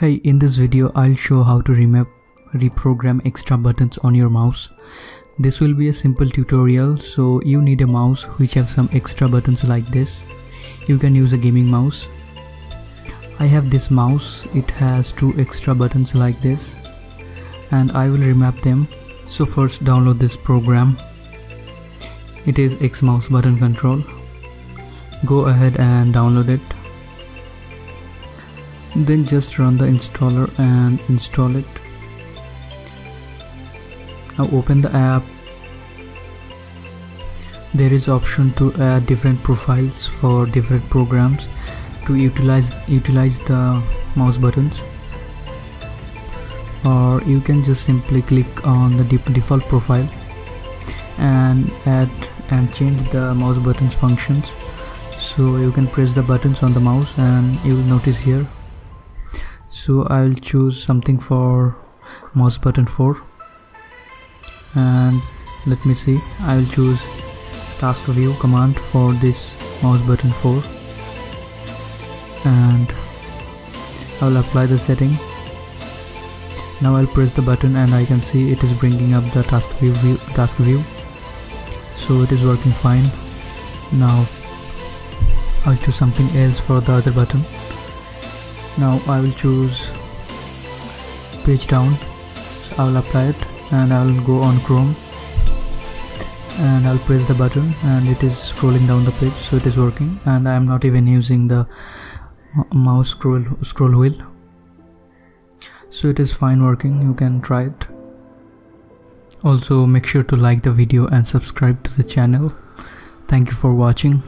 Hey, in this video I'll show how to remap reprogram extra buttons on your mouse. This will be a simple tutorial so you need a mouse which have some extra buttons like this. You can use a gaming mouse. I have this mouse, it has two extra buttons like this and I will remap them. So first download this program. It is X-Mouse Button Control. Go ahead and download it then just run the installer and install it. Now open the app. There is option to add different profiles for different programs to utilize utilize the mouse buttons. Or you can just simply click on the default profile and add and change the mouse buttons functions. So you can press the buttons on the mouse and you will notice here so I'll choose something for mouse button 4 and let me see. I'll choose task view command for this mouse button 4 and I'll apply the setting. Now I'll press the button and I can see it is bringing up the task view, view task view. So it is working fine. Now I'll choose something else for the other button now I will choose page down. So I will apply it and I will go on Chrome and I'll press the button and it is scrolling down the page. So it is working and I am not even using the mouse scroll scroll wheel. So it is fine working. You can try it. Also make sure to like the video and subscribe to the channel. Thank you for watching